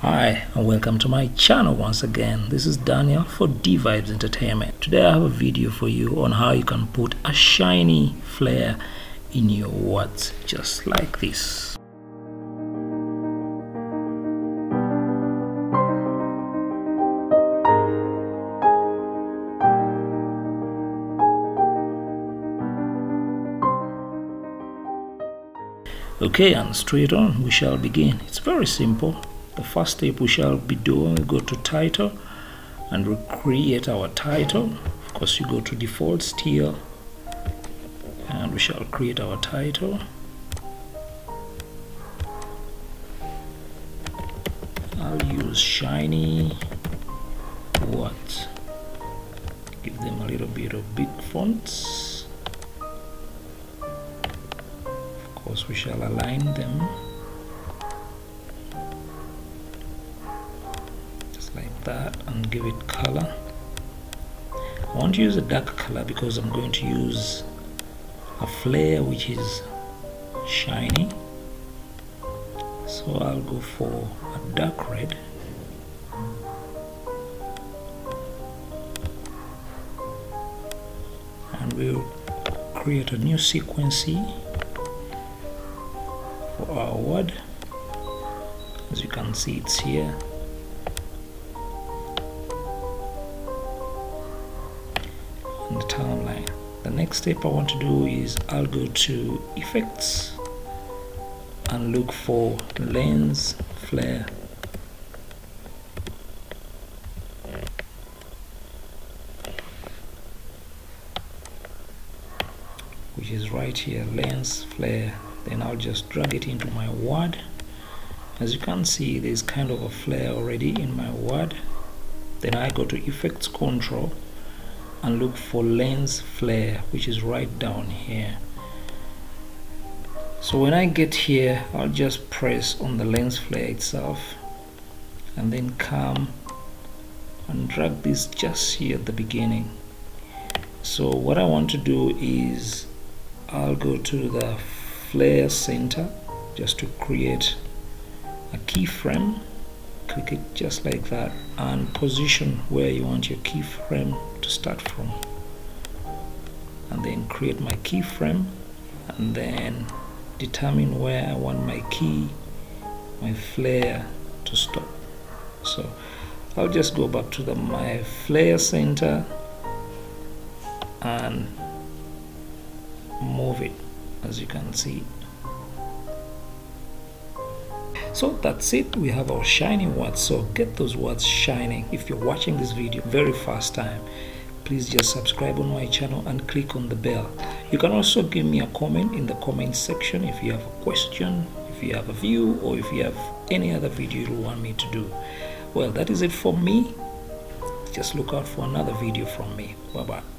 Hi and welcome to my channel once again. This is Daniel for Dee Vibes Entertainment. Today I have a video for you on how you can put a shiny flare in your watts just like this. Okay, and straight on we shall begin. It's very simple. The first step we shall be doing, we go to title and we create our title. Of course, you go to default style and we shall create our title. I'll use shiny what? Give them a little bit of big fonts. Of course, we shall align them that and give it color. I want to use a dark color because I'm going to use a flare which is shiny. So I'll go for a dark red. And we'll create a new sequence for our word. As you can see it's here the timeline. The next step I want to do is I'll go to effects and look for lens flare. Which is right here lens flare. Then I'll just drag it into my word as you can see there's kind of a flare already in my word then I go to effects control and look for lens flare which is right down here. So when I get here I'll just press on the lens flare itself and then come and drag this just here at the beginning. So what I want to do is I'll go to the flare center just to create a keyframe it just like that and position where you want your keyframe to start from. And then create my keyframe and then determine where I want my key my flare to stop. So I'll just go back to the my flare center and move it as you can see so that's it. We have our shiny words so get those words shining. If you're watching this video very first time please just subscribe on my channel and click on the bell. You can also give me a comment in the comment section if you have a question if you have a view or if you have any other video you want me to do. Well that is it for me. Just look out for another video from me. Bye bye